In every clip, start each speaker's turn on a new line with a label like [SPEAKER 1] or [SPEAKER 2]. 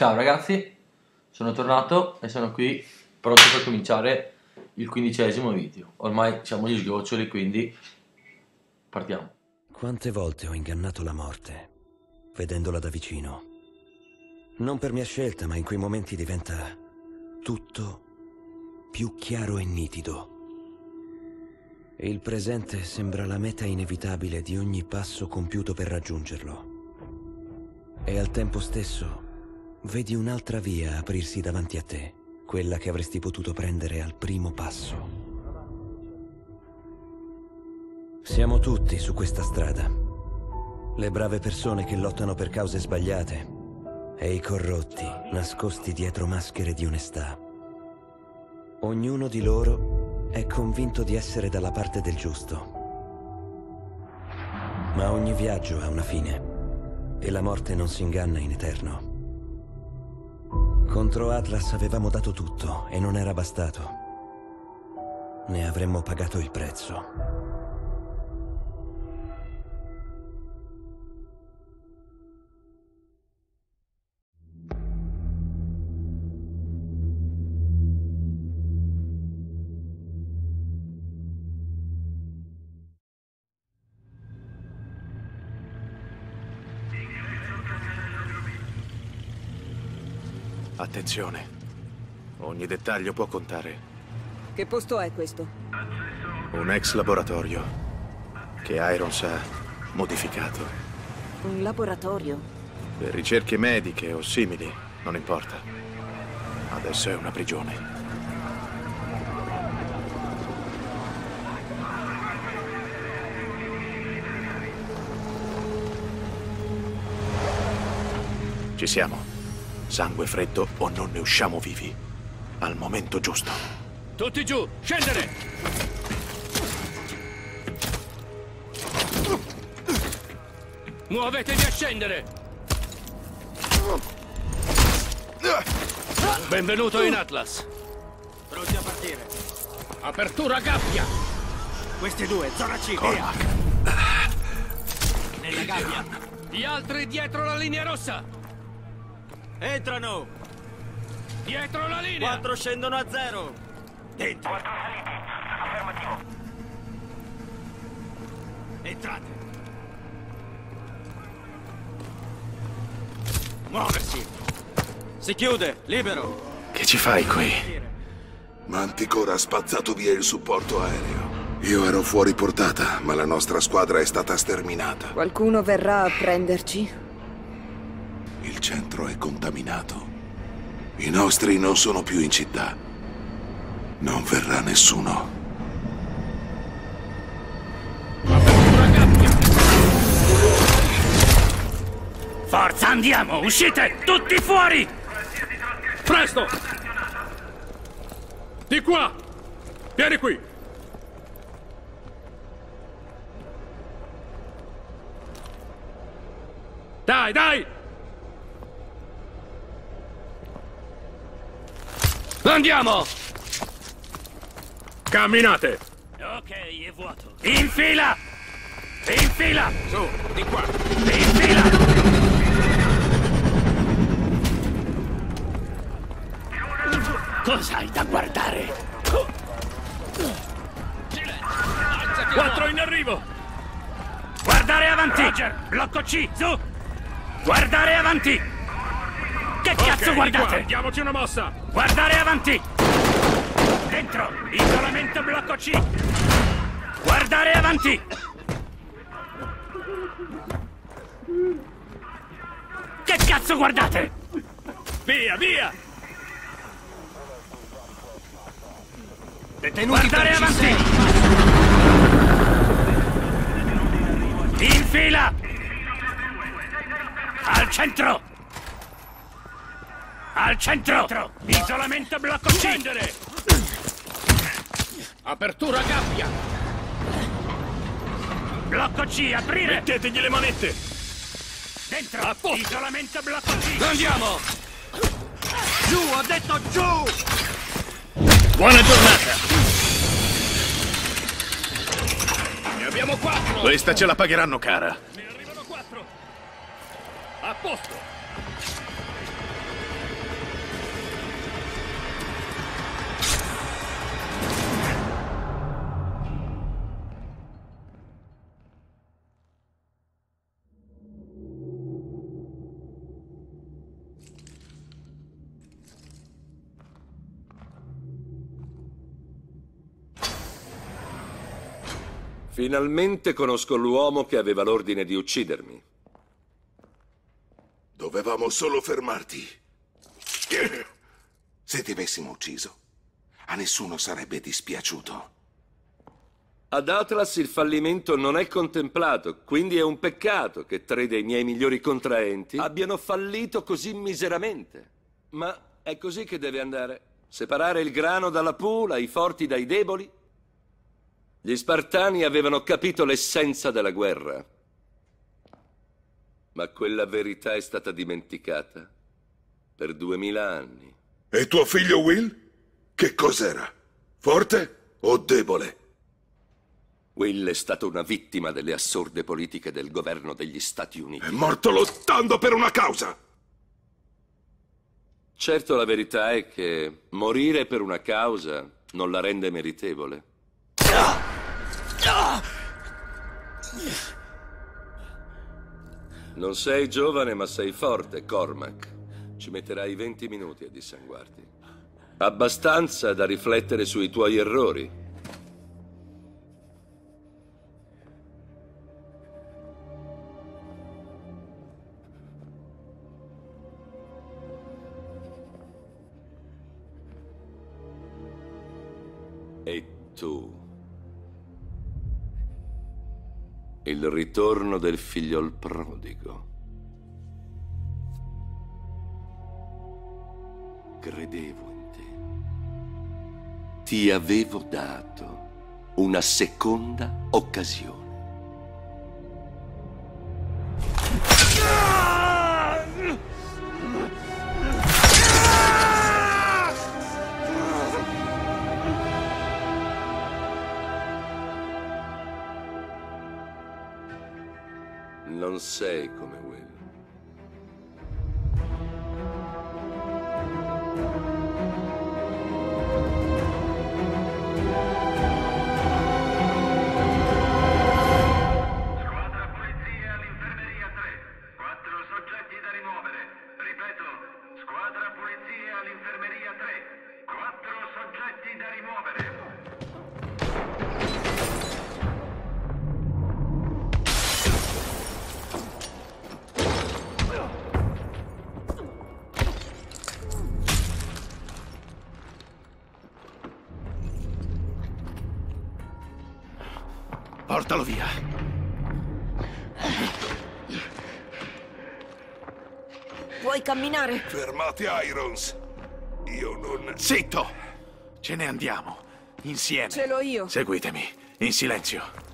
[SPEAKER 1] Ciao ragazzi, sono tornato e sono qui pronto per cominciare il quindicesimo video. Ormai siamo gli sgoccioli, quindi partiamo.
[SPEAKER 2] Quante volte ho ingannato la morte, vedendola da vicino. Non per mia scelta, ma in quei momenti diventa tutto più chiaro e nitido. Il presente sembra la meta inevitabile di ogni passo compiuto per raggiungerlo. E al tempo stesso vedi un'altra via aprirsi davanti a te, quella che avresti potuto prendere al primo passo. Siamo tutti su questa strada. Le brave persone che lottano per cause sbagliate e i corrotti nascosti dietro maschere di onestà. Ognuno di loro è convinto di essere dalla parte del giusto. Ma ogni viaggio ha una fine e la morte non si inganna in eterno. Contro Atlas avevamo dato tutto e non era bastato. Ne avremmo pagato il prezzo.
[SPEAKER 3] Attenzione. Ogni dettaglio può contare.
[SPEAKER 4] Che posto è questo?
[SPEAKER 3] Un ex laboratorio che Irons ha modificato.
[SPEAKER 4] Un laboratorio?
[SPEAKER 3] Per ricerche mediche o simili, non importa. Adesso è una prigione. Ci siamo. Sangue freddo o non ne usciamo vivi. Al momento giusto.
[SPEAKER 5] Tutti giù, scendere! Muovetevi a scendere! Benvenuto in Atlas.
[SPEAKER 6] Pronti a partire.
[SPEAKER 5] Apertura gabbia!
[SPEAKER 6] Questi due, zona C, via! Nella gabbia.
[SPEAKER 5] Gli altri dietro la linea rossa!
[SPEAKER 6] Entrano!
[SPEAKER 5] Dietro la linea!
[SPEAKER 6] Quattro scendono a zero! Dentro!
[SPEAKER 7] Quattro saliti! Affermativo!
[SPEAKER 6] Entrate! Muoversi! Si chiude! Libero!
[SPEAKER 3] Che ci fai qui?
[SPEAKER 8] Manticore ha spazzato via il supporto aereo. Io ero fuori portata, ma la nostra squadra è stata sterminata.
[SPEAKER 4] Qualcuno verrà a prenderci?
[SPEAKER 8] Il centro è contaminato. I nostri non sono più in città. Non verrà nessuno.
[SPEAKER 5] Forza, andiamo! Uscite! Tutti fuori! Presto! Di qua! Vieni qui! Dai, dai! Andiamo! Camminate!
[SPEAKER 6] Ok, è vuoto.
[SPEAKER 5] In fila! In fila!
[SPEAKER 6] Su, di qua.
[SPEAKER 5] In fila! Cosa hai da guardare? Quattro in arrivo! Guardare avanti! Roger, blocco C, su! Guardare avanti! Cazzo guardate?
[SPEAKER 6] Diamoci una mossa!
[SPEAKER 5] Guardare avanti! Dentro! Isolamento blocco C! Guardare avanti! Che cazzo guardate?
[SPEAKER 6] Via, via!
[SPEAKER 5] Detenuti Guardare avanti! In fila! Al centro! Al centro! Isolamento blocco scendere! Apertura gabbia! Blocco C, aprire!
[SPEAKER 6] Mettetegli le manette!
[SPEAKER 5] Dentro! A posto! Isolamento blocco C!
[SPEAKER 6] Andiamo! Giù, ho detto giù!
[SPEAKER 5] Buona giornata! Ne abbiamo quattro!
[SPEAKER 3] Questa ce la pagheranno cara.
[SPEAKER 5] Ne arrivano quattro! A posto!
[SPEAKER 9] Finalmente conosco l'uomo che aveva l'ordine di uccidermi.
[SPEAKER 8] Dovevamo solo fermarti. Se ti avessimo ucciso, a nessuno sarebbe dispiaciuto.
[SPEAKER 9] Ad Atlas il fallimento non è contemplato, quindi è un peccato che tre dei miei migliori contraenti abbiano fallito così miseramente. Ma è così che deve andare. Separare il grano dalla pula, i forti dai deboli. Gli Spartani avevano capito l'essenza della guerra. Ma quella verità è stata dimenticata per duemila anni.
[SPEAKER 8] E tuo figlio Will? Che cos'era? Forte o debole?
[SPEAKER 9] Will è stato una vittima delle assurde politiche del governo degli Stati Uniti.
[SPEAKER 8] È morto lottando per una causa!
[SPEAKER 9] Certo, la verità è che morire per una causa non la rende meritevole. Non sei giovane, ma sei forte, Cormac. Ci metterai 20 minuti a dissanguarti. Abbastanza da riflettere sui tuoi errori. Ritorno del figliol prodigo. Credevo in te. Ti avevo dato una seconda occasione. Non sei come Will.
[SPEAKER 4] Puoi camminare?
[SPEAKER 8] Fermate Irons! Io non...
[SPEAKER 3] Zitto! Ce ne andiamo. Insieme.
[SPEAKER 4] Ce l'ho io.
[SPEAKER 3] Seguitemi. In silenzio.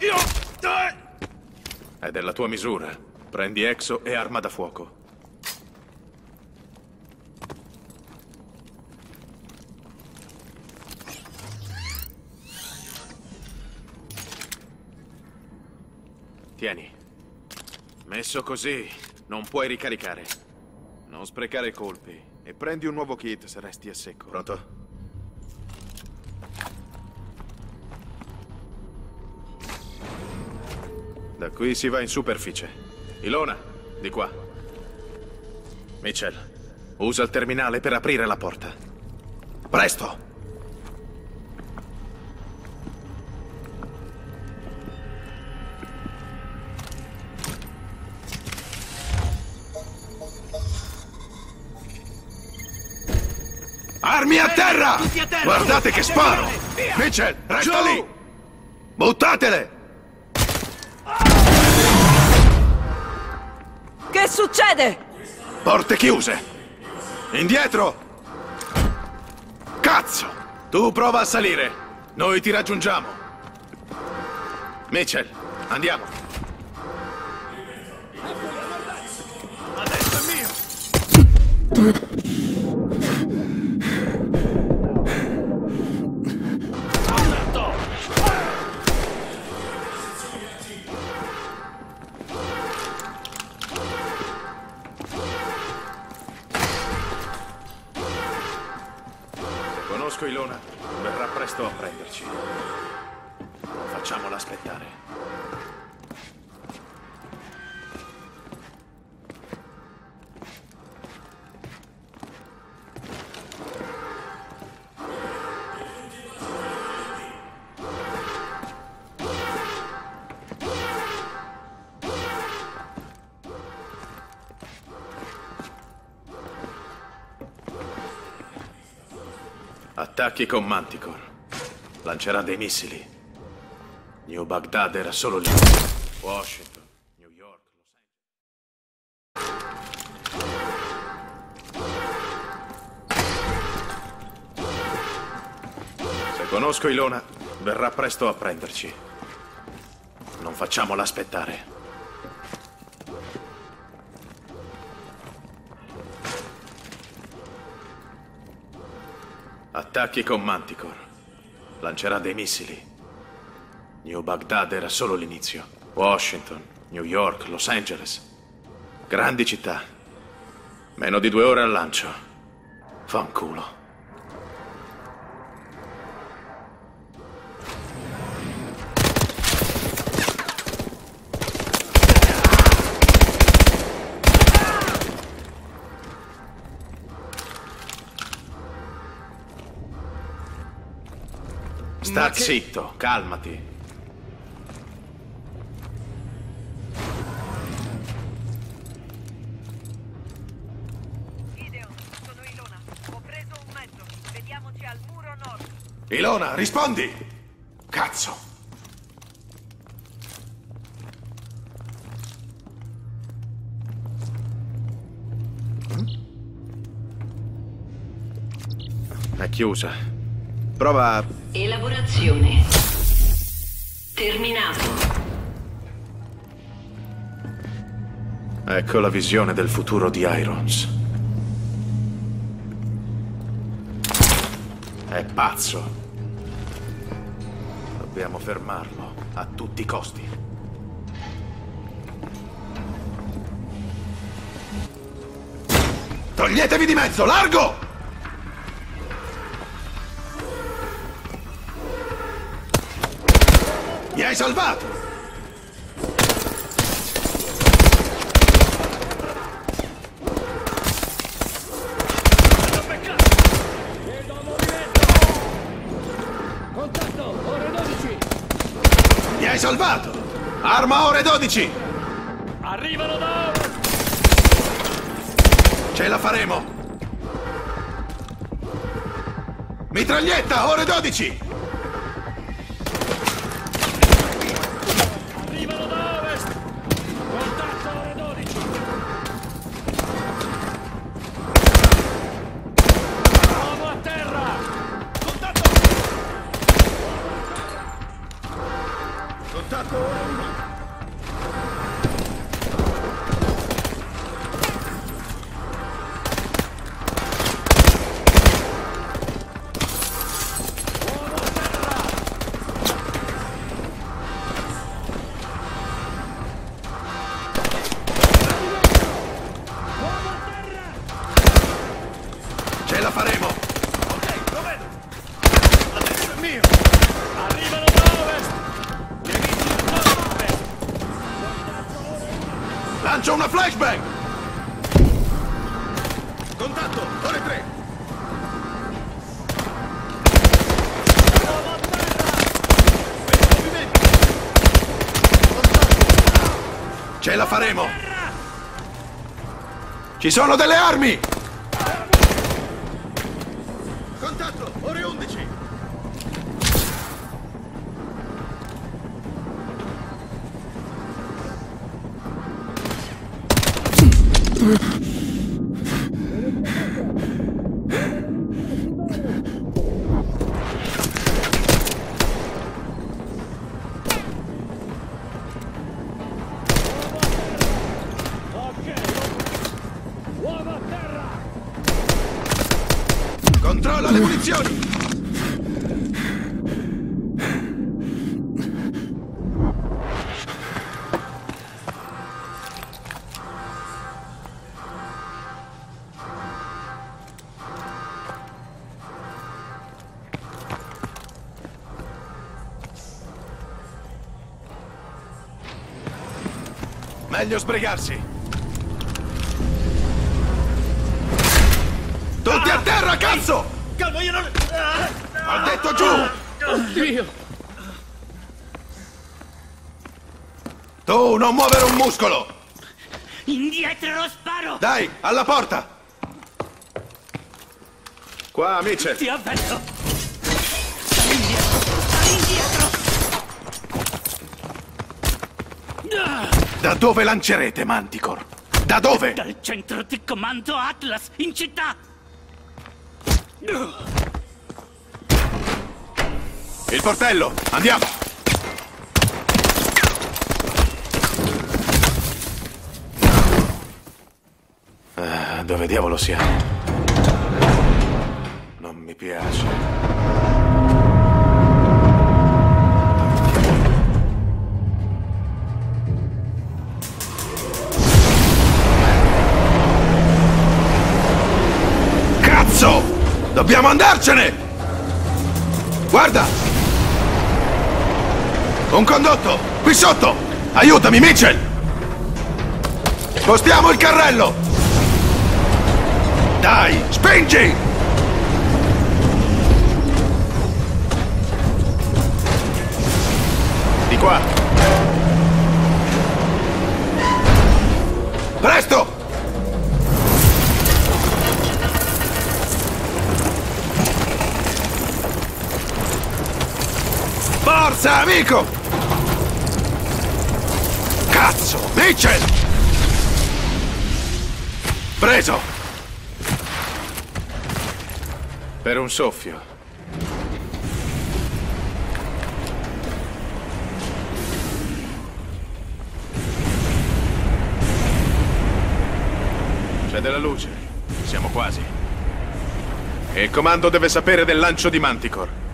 [SPEAKER 3] Io... È della tua misura. Prendi Exo e arma da fuoco. Tieni. Messo così, non puoi ricaricare.
[SPEAKER 5] Non sprecare colpi. E prendi un nuovo kit se resti a secco.
[SPEAKER 3] Pronto? Da qui si va in superficie. Ilona, di qua. Mitchell, usa il terminale per aprire la porta. Presto! Armi a terra! Guardate che sparo! Mitchell, resta lì! Buttatele!
[SPEAKER 4] Succede?
[SPEAKER 3] Porte chiuse! Indietro! Cazzo! Tu prova a salire! Noi ti raggiungiamo! Mitchell, andiamo!
[SPEAKER 6] Adesso è mio!
[SPEAKER 3] Conosco Ilona, verrà presto a prenderci. Facciamola aspettare. Attacchi con Manticore. Lancerà dei missili. New Baghdad era solo lì. Washington, New York. Se conosco Ilona, verrà presto a prenderci. Non facciamola aspettare. Attacchi con Manticore. Lancerà dei missili. New Baghdad era solo l'inizio. Washington, New York, Los Angeles. Grandi città. Meno di due ore al lancio. Fanculo. Sta zitto, calmati.
[SPEAKER 4] Gideon, sono Ilona. Ho preso un mezzo. Vediamoci al muro nord.
[SPEAKER 3] Ilona, rispondi! Cazzo! È chiusa. Prova.
[SPEAKER 10] Elaborazione. Terminato.
[SPEAKER 3] Ecco la visione del futuro di Irons. È pazzo. Dobbiamo fermarlo a tutti i costi. Toglietevi di mezzo, largo! Hai salvato!
[SPEAKER 6] Contatto, ore 12!
[SPEAKER 3] Mi hai salvato! Arma ore 12!
[SPEAKER 6] Arrivano da ovest!
[SPEAKER 3] Ce la faremo! Mitraglietta, ore 12!
[SPEAKER 6] Contatto ore
[SPEAKER 3] 1! Faremo! Ci sono delle armi! Contatto, ore 11!
[SPEAKER 6] Ok!
[SPEAKER 3] Meglio sbrigarsi! Tutti a terra, cazzo!
[SPEAKER 6] Calmo, io non...
[SPEAKER 3] Ho detto giù!
[SPEAKER 6] Oddio!
[SPEAKER 3] Tu non muovere un muscolo!
[SPEAKER 6] Indietro, sparo!
[SPEAKER 3] Dai, alla porta! Qua, Mitchell.
[SPEAKER 6] Ti avverto!
[SPEAKER 3] Da dove lancerete, Manticore? Da dove?
[SPEAKER 6] Dal centro di comando Atlas, in città!
[SPEAKER 3] Il portello, andiamo! Ah, dove diavolo siamo? Non mi piace. Dobbiamo andarcene! Guarda! Un condotto! Qui sotto! Aiutami, Mitchell! Spostiamo il carrello! Dai, spingi! Di qua! Presto! Forza, amico! Cazzo! Mitchell! Preso! Per un soffio. C'è della luce. Siamo quasi. E il comando deve sapere del lancio di Manticore.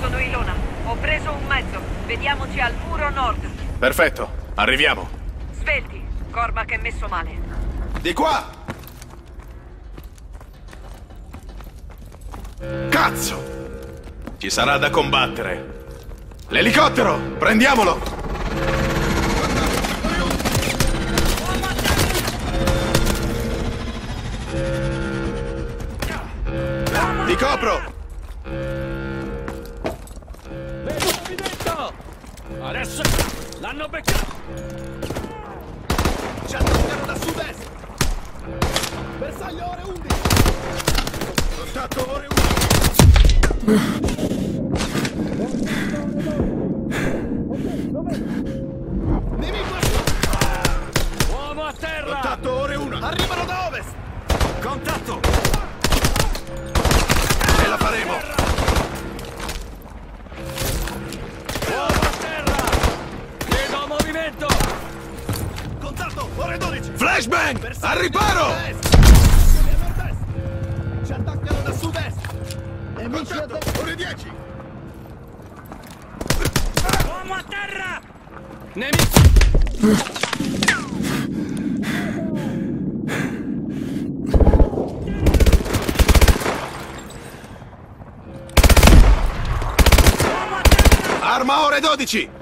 [SPEAKER 4] Sono Ilona. Ho preso un mezzo. Vediamoci al muro nord.
[SPEAKER 3] Perfetto, arriviamo.
[SPEAKER 4] Svelti. Cormac è messo male.
[SPEAKER 3] Di qua! Cazzo! Ci sarà da combattere. L'elicottero! Prendiamolo! Ti copro! Flashbang! Al riparo!
[SPEAKER 6] Ci attaccano da sud-est!
[SPEAKER 3] Contatto! Ore 10!
[SPEAKER 6] Uomo a terra! Nemico!
[SPEAKER 3] Arma ore 12!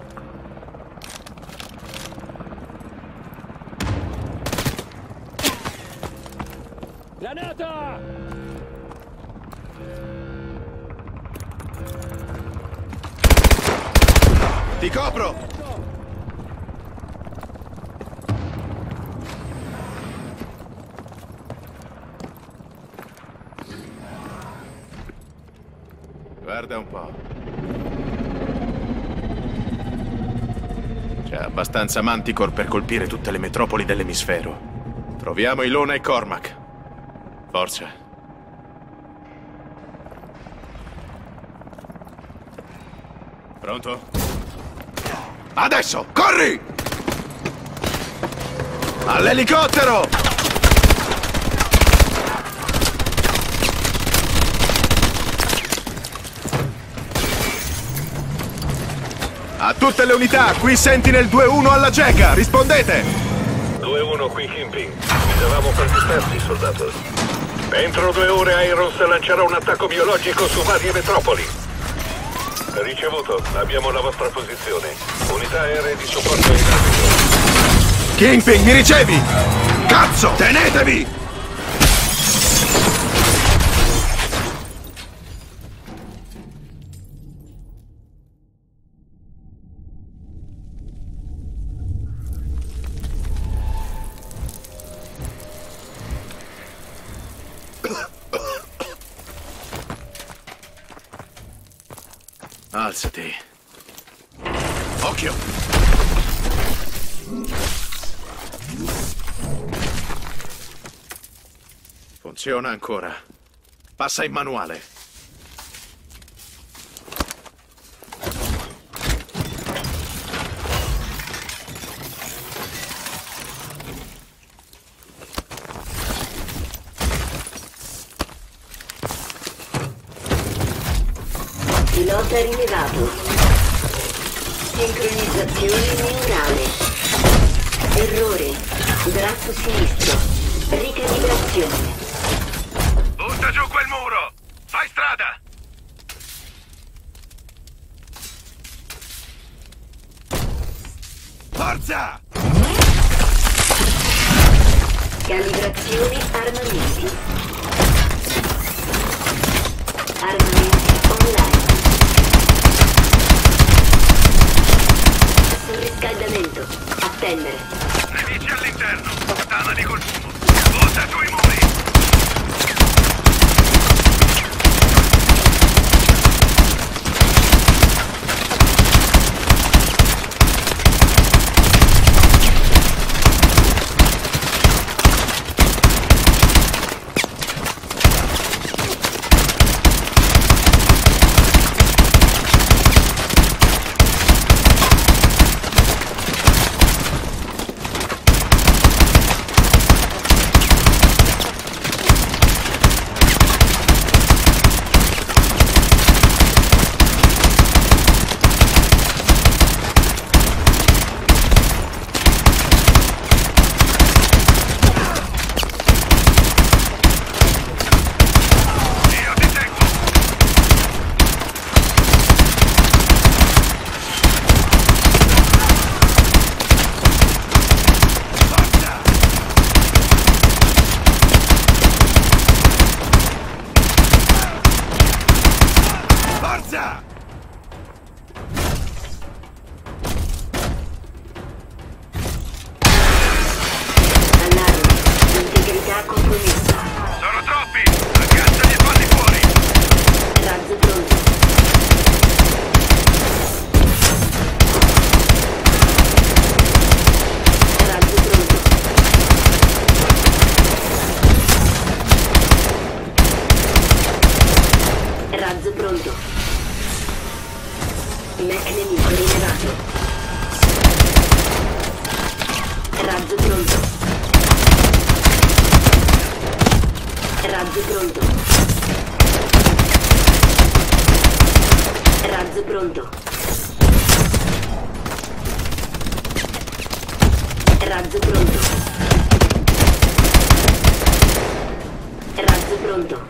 [SPEAKER 3] Ti copro! Guarda un po'. C'è abbastanza Manticore per colpire tutte le metropoli dell'emisfero. Troviamo Ilona e Cormac. Forza. Pronto? Adesso, corri! All'elicottero! A tutte le unità, qui Sentinel 2-1 alla GECA, rispondete!
[SPEAKER 7] 2-1 qui Kingpin, bisogniamo presentarsi, soldato. Entro due ore Irons lancerà un attacco biologico su varie metropoli. Ricevuto, abbiamo la vostra posizione. Unità aeree di supporto in arrivo.
[SPEAKER 3] Kingpin, mi ricevi? Cazzo, tenetevi! Funziona ancora. Passa in manuale.
[SPEAKER 10] Pilota rilevato. Sincronizzazione neurale. Errore. Braccio sinistro. Ricalibrazione. Calibrazione armamenti. Armamenti online. Surriscaldamento. Attendere.
[SPEAKER 7] Nemici all'interno! Stamani col fumo! Butta giù i muri! Io ti seguo!
[SPEAKER 3] Forza!
[SPEAKER 10] Allarme. Integrità compromessa.
[SPEAKER 7] Sono troppi! Agganciali e falli fuori!
[SPEAKER 10] Razzo pronto. Razzo pronto. Razzo pronto. Mech nemico rilevato. Razzo pronto. Razzo pronto. Razzo pronto. Razzo pronto. Razzo pronto.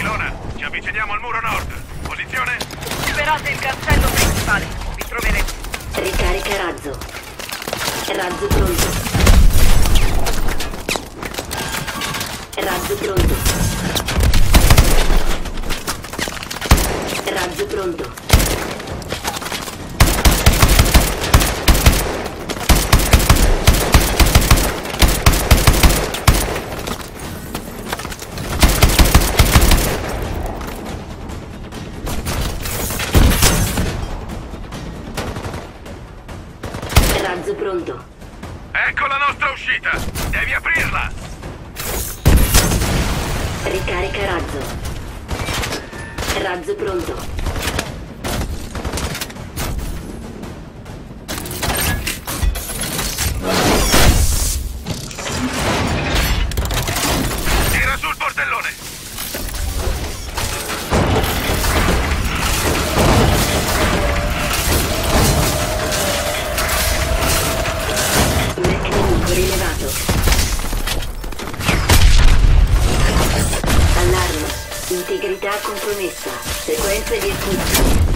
[SPEAKER 7] Ilona, ci avviciniamo al muro nord. Posizione?
[SPEAKER 4] Superate il cancello principale. Vi troverete.
[SPEAKER 10] Ricarica razzo. Razzo pronto. Razzo pronto. Razzo pronto. Integrità compromessa. Sequenza di espulsione.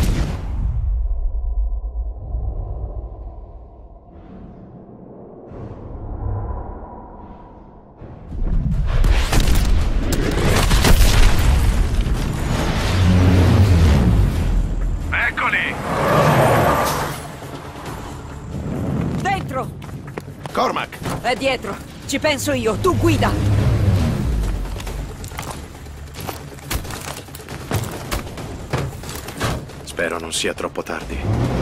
[SPEAKER 7] Eccoli!
[SPEAKER 4] Dentro!
[SPEAKER 5] Cormac!
[SPEAKER 4] È dietro. Ci penso io. Tu guida.
[SPEAKER 3] Non sia troppo tardi.